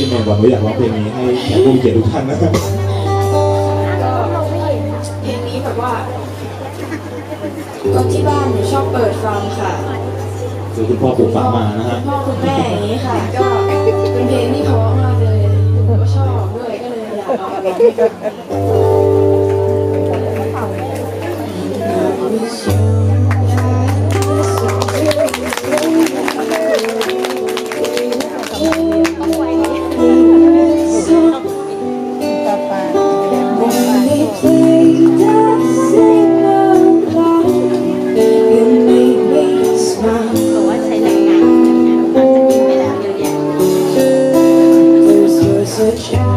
ที่เมย์บอกว่าอยากร้องเพลงนี้ให้แขกผู้มีเกียรติทุกท่านนะครับก็เพลงนี้แบบว่าก็ที่บ้านหนูชอบเปิดฟังค่ะคือคุณพ่อปลูกฝังมานะฮะพ่อคุณแม่อย่างนี้ค่ะ ก็เป็นเพลงที่เพราะมากเลยหนูก็ชอบด้วยก็เลยอยากร้องแบบนี้ ร